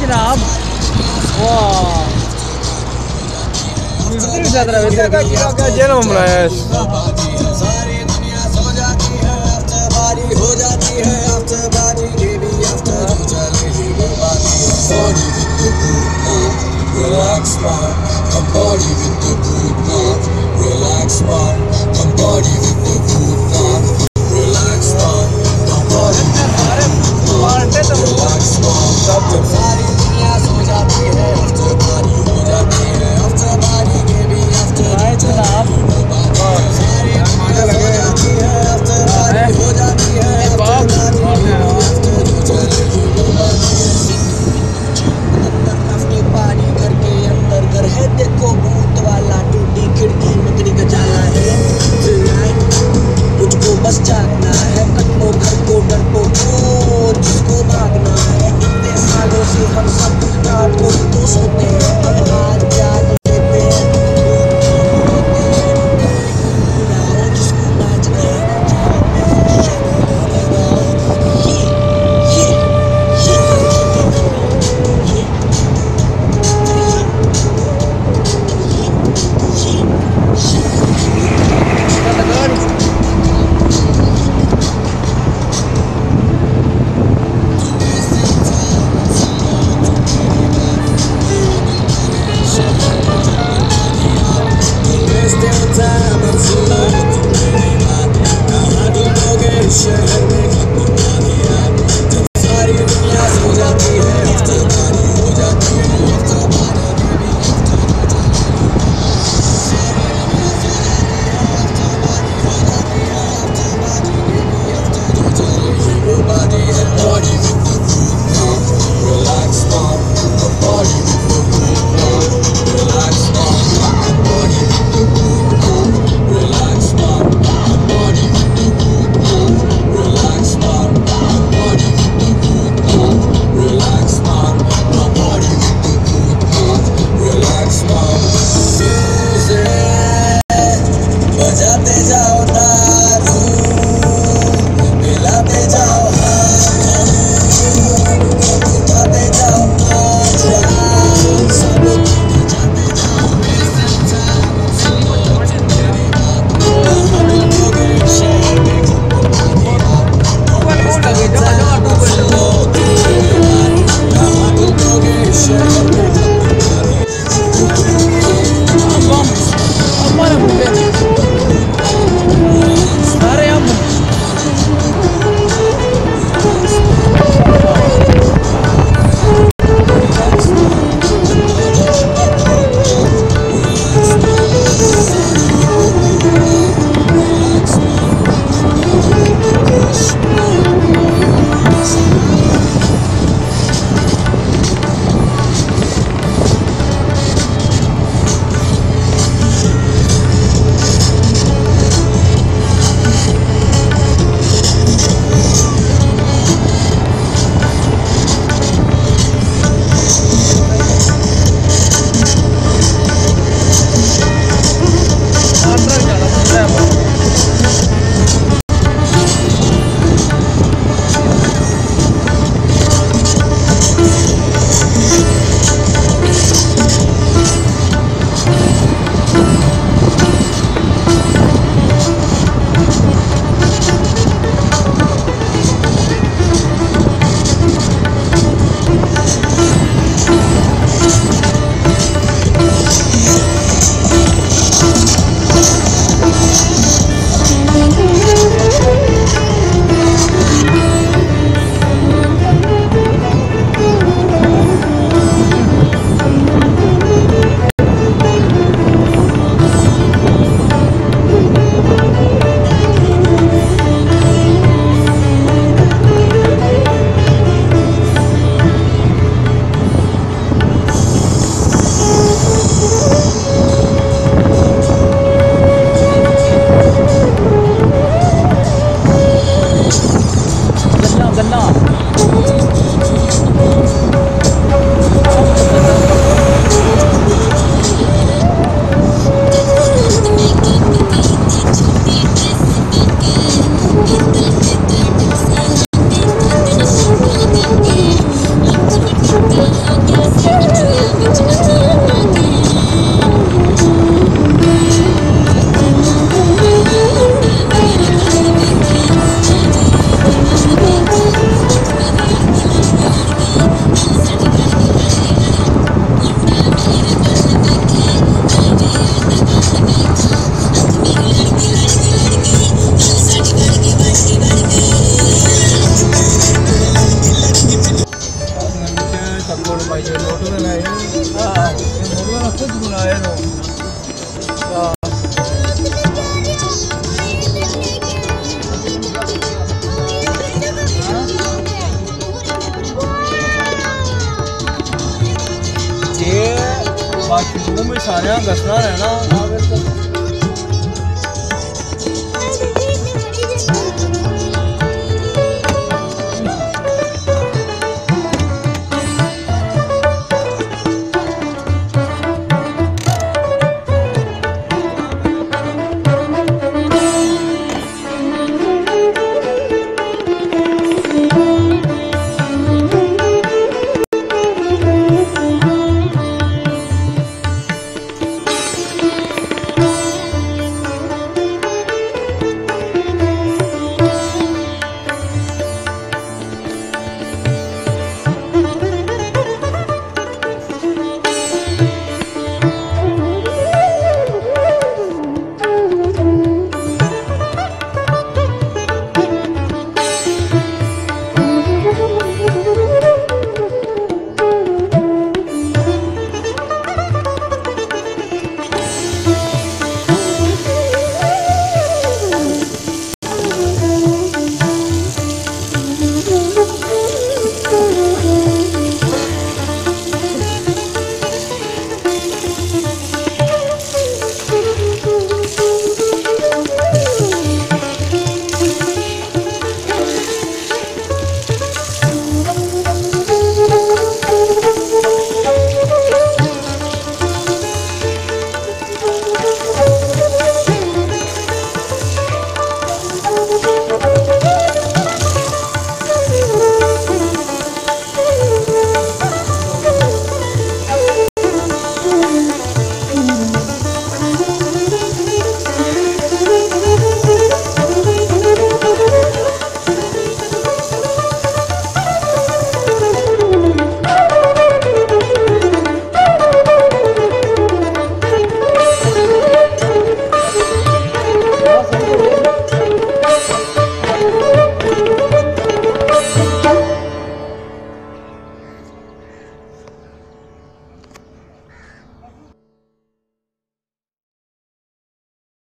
जनाब जन्म Relax, man. I'm body with the good night. Relax, man. I'm body with deja vu. బయట road మీద మూడు వేల వస్తుంది ఆయన ਬਾਕੀ ਨੂੰ ਮੈਂ ਸਾਰਿਆਂ ਦੱਸਣਾ ਰਹਿਣਾ